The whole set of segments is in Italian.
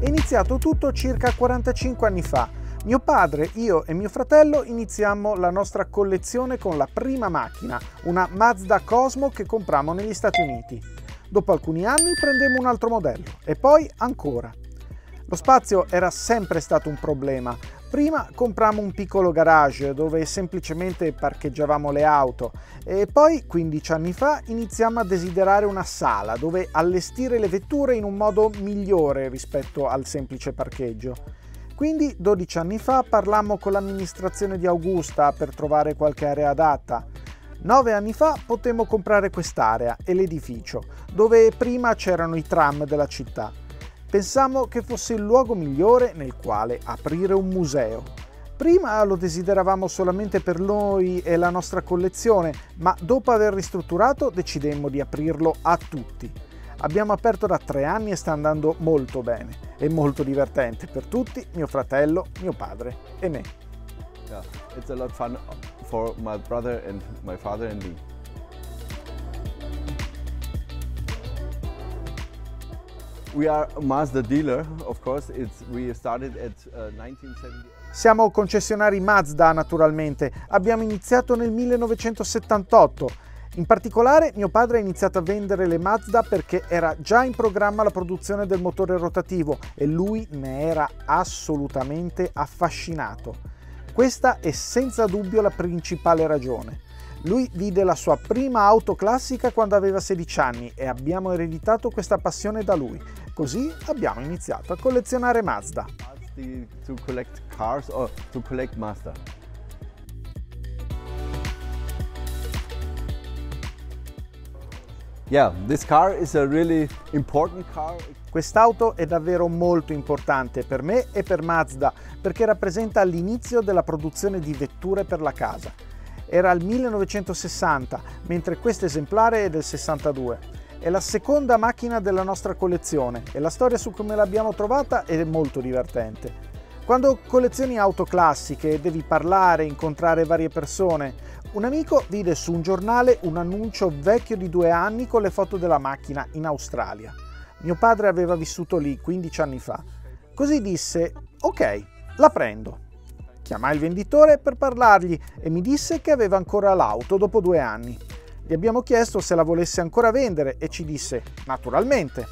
È iniziato tutto circa 45 anni fa. Mio padre, io e mio fratello iniziammo la nostra collezione con la prima macchina, una Mazda Cosmo che comprammo negli Stati Uniti. Dopo alcuni anni prendemmo un altro modello e poi ancora. Lo spazio era sempre stato un problema. Prima comprammo un piccolo garage dove semplicemente parcheggiavamo le auto e poi 15 anni fa iniziammo a desiderare una sala dove allestire le vetture in un modo migliore rispetto al semplice parcheggio. Quindi 12 anni fa parlammo con l'amministrazione di Augusta per trovare qualche area adatta. Nove anni fa potemmo comprare quest'area e l'edificio, dove prima c'erano i tram della città. Pensammo che fosse il luogo migliore nel quale aprire un museo. Prima lo desideravamo solamente per noi e la nostra collezione, ma dopo aver ristrutturato decidemmo di aprirlo a tutti. Abbiamo aperto da tre anni e sta andando molto bene. È molto divertente per tutti, mio fratello, mio padre e me. yeah, it's a lot fun for my brother and my father and me. Siamo concessionari Mazda naturalmente, abbiamo iniziato nel 1978. In particolare mio padre ha iniziato a vendere le Mazda perché era già in programma la produzione del motore rotativo e lui ne era assolutamente affascinato. Questa è senza dubbio la principale ragione. Lui vide la sua prima auto classica quando aveva 16 anni e abbiamo ereditato questa passione da lui. Così abbiamo iniziato a collezionare Mazda. to collect cars or to collect Mazda. Yeah, this car is a really important car. Quest'auto è davvero molto importante per me e per Mazda perché rappresenta l'inizio della produzione di vetture per la casa. Era il 1960, mentre questo esemplare è del 62. È la seconda macchina della nostra collezione e la storia su come l'abbiamo trovata è molto divertente. Quando collezioni auto classiche devi parlare, incontrare varie persone. Un amico vide su un giornale un annuncio vecchio di due anni con le foto della macchina in Australia. Mio padre aveva vissuto lì 15 anni fa. Così disse, ok, la prendo. Chiamai il venditore per parlargli e mi disse che aveva ancora l'auto dopo due anni. Gli abbiamo chiesto se la volesse ancora vendere e ci disse, naturalmente.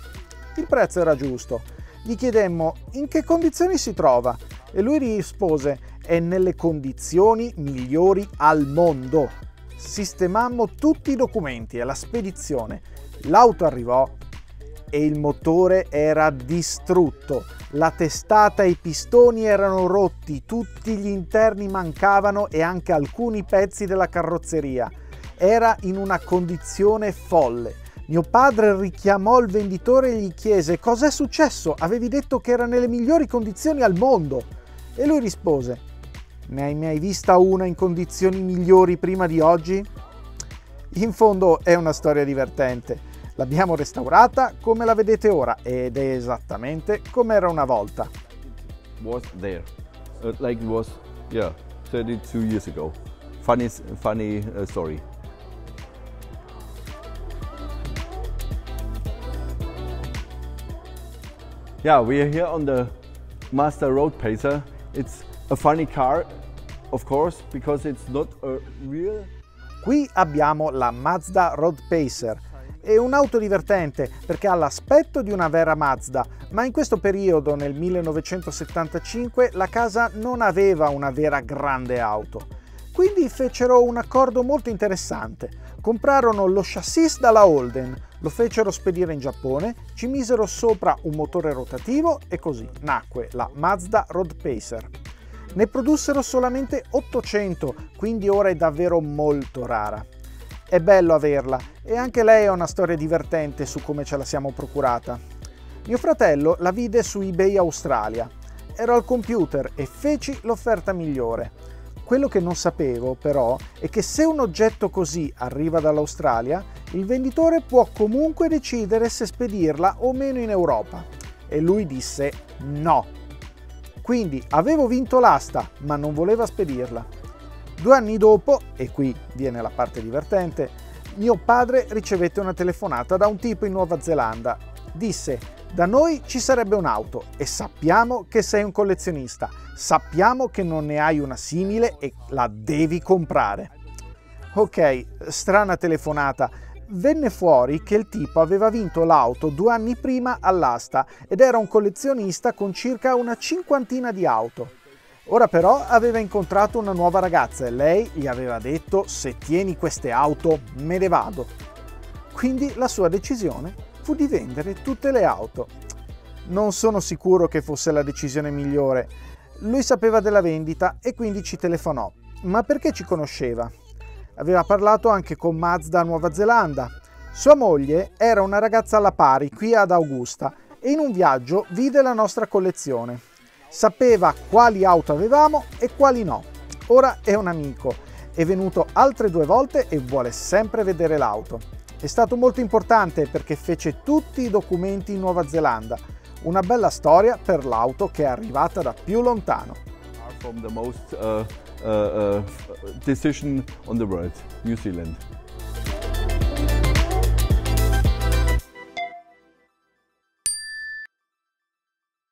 Il prezzo era giusto. Gli chiedemmo in che condizioni si trova e lui rispose, è nelle condizioni migliori al mondo. Sistemammo tutti i documenti e la spedizione. L'auto arrivò e il motore era distrutto. La testata e i pistoni erano rotti, tutti gli interni mancavano e anche alcuni pezzi della carrozzeria. Era in una condizione folle. Mio padre richiamò il venditore e gli chiese cosa è successo? Avevi detto che era nelle migliori condizioni al mondo. E lui rispose, ne hai mai vista una in condizioni migliori prima di oggi? In fondo è una storia divertente. L'abbiamo restaurata come la vedete ora ed è esattamente come era una volta. Was there, uh, like was, yeah, 32 years ago. Funny, funny uh, story. Yeah, we are here on the Mazda Road Pacer. It's a funny car, of course, because it's not a real Qui abbiamo la Mazda Road Pacer. È un'auto divertente perché ha l'aspetto di una vera Mazda, ma in questo periodo, nel 1975, la casa non aveva una vera grande auto. Quindi fecero un accordo molto interessante. Comprarono lo chassis dalla Holden, lo fecero spedire in Giappone, ci misero sopra un motore rotativo e così nacque la Mazda Road Pacer. Ne produssero solamente 800, quindi ora è davvero molto rara. È bello averla e anche lei ha una storia divertente su come ce la siamo procurata. Mio fratello la vide su eBay Australia. Ero al computer e feci l'offerta migliore. Quello che non sapevo però è che se un oggetto così arriva dall'Australia, il venditore può comunque decidere se spedirla o meno in Europa. E lui disse no. Quindi avevo vinto l'asta, ma non voleva spedirla. Due anni dopo, e qui viene la parte divertente, mio padre ricevette una telefonata da un tipo in Nuova Zelanda Disse, da noi ci sarebbe un'auto e sappiamo che sei un collezionista, sappiamo che non ne hai una simile e la devi comprare. Ok, strana telefonata. Venne fuori che il tipo aveva vinto l'auto due anni prima all'asta ed era un collezionista con circa una cinquantina di auto. Ora però aveva incontrato una nuova ragazza e lei gli aveva detto se tieni queste auto me ne vado. Quindi la sua decisione fu di vendere tutte le auto. Non sono sicuro che fosse la decisione migliore. Lui sapeva della vendita e quindi ci telefonò. Ma perché ci conosceva? Aveva parlato anche con Mazda Nuova Zelanda. Sua moglie era una ragazza alla pari qui ad Augusta e in un viaggio vide la nostra collezione. Sapeva quali auto avevamo e quali no. Ora è un amico. È venuto altre due volte e vuole sempre vedere l'auto. È stato molto importante perché fece tutti i documenti in Nuova Zelanda. Una bella storia per l'auto che è arrivata da più lontano. From the most uh, uh, uh, decision on the world, New Zealand.